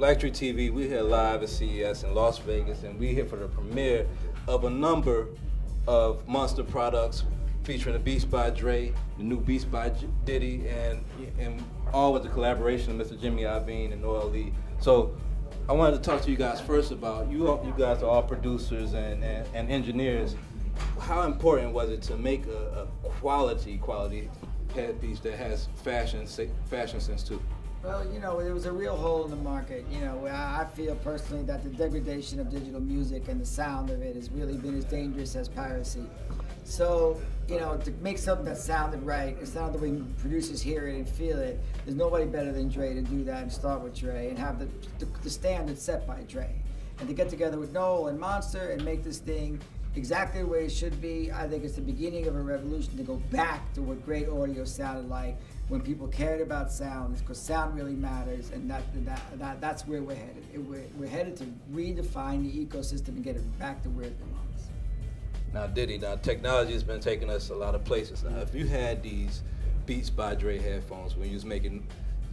BlackTree TV, we're here live at CES in Las Vegas, and we're here for the premiere of a number of monster products featuring the Beats by Dre, the new Beats by Diddy, and and all with the collaboration of Mr. Jimmy Iovine and Noel Lee. So I wanted to talk to you guys first about you. All, you guys are all producers and, and, and engineers. How important was it to make a, a quality quality headpiece that has fashion fashion sense too? Well, you know, there was a real hole in the market. You know, I feel personally that the degradation of digital music and the sound of it has really been as dangerous as piracy. So, you know, to make something that sounded right, it sounded the way producers hear it and feel it, there's nobody better than Dre to do that and start with Dre and have the, the, the standard set by Dre. And to get together with Noel and Monster and make this thing exactly the way it should be, I think it's the beginning of a revolution to go back to what great audio sounded like when people cared about sound, because sound really matters, and that, that, that that's where we're headed. We're, we're headed to redefine the ecosystem and get it back to where it belongs. Now, Diddy, now technology has been taking us a lot of places. Now, if you had these Beats by Dre headphones when you was making,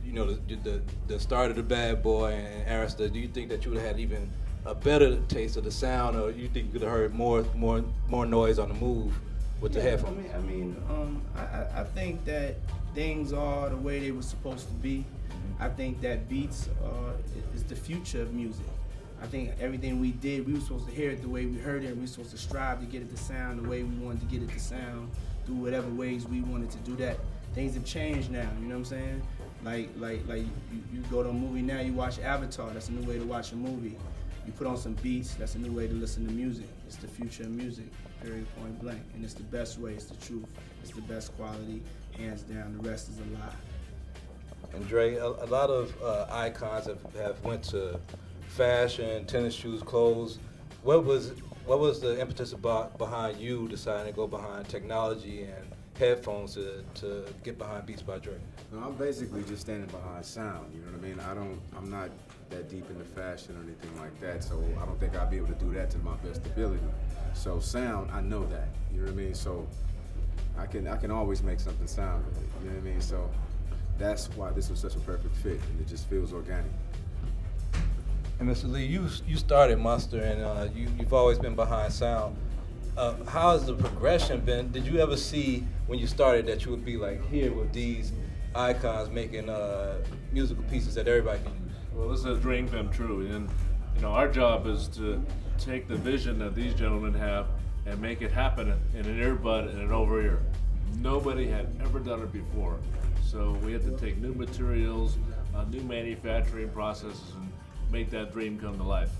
you know, the the, the start of the Bad Boy and Arista, do you think that you would have had even a better taste of the sound, or you think you could have heard more more more noise on the move with yeah, the headphones? I mean, I mean, um, I, I think that things are the way they were supposed to be. Mm-hmm. I think that beats uh, is the future of music. I think everything we did, we were supposed to hear it the way we heard it, and we were supposed to strive to get it to sound the way we wanted to get it to sound, through whatever ways we wanted to do that. Things have changed now, you know what I'm saying? Like, like, like you, you go to a movie now, you watch Avatar, that's a new way to watch a movie. You put on some beats, that's a new way to listen to music. It's the future of music, period, point blank. And it's the best way, it's the truth, it's the best quality, hands down. The rest is a lie. And Dre, a, a lot of uh, icons have, have went to fashion, tennis shoes, clothes. What was what was the impetus about behind you deciding to go behind technology and headphones to, to get behind Beats by Dre? No, I'm basically just standing behind sound. You know what I mean? I don't. I'm not that deep into fashion or anything like that, so I don't think I'll be able to do that to my best ability. So sound, I know that. You know what I mean? So I can I can always make something sound. You know what I mean? So that's why this was such a perfect fit, and it just feels organic. And Mr. Lee, you you started Monster, and uh, you you've always been behind sound. Uh, how has the progression been? Did you ever see when you started that you would be like here with these icons making uh, musical pieces that everybody can use? Well, this is a dream come true, and you know our job is to take the vision that these gentlemen have and make it happen in an earbud and an over ear. Nobody had ever done it before. So we had to take new materials, uh, new manufacturing processes, and make that dream come to life.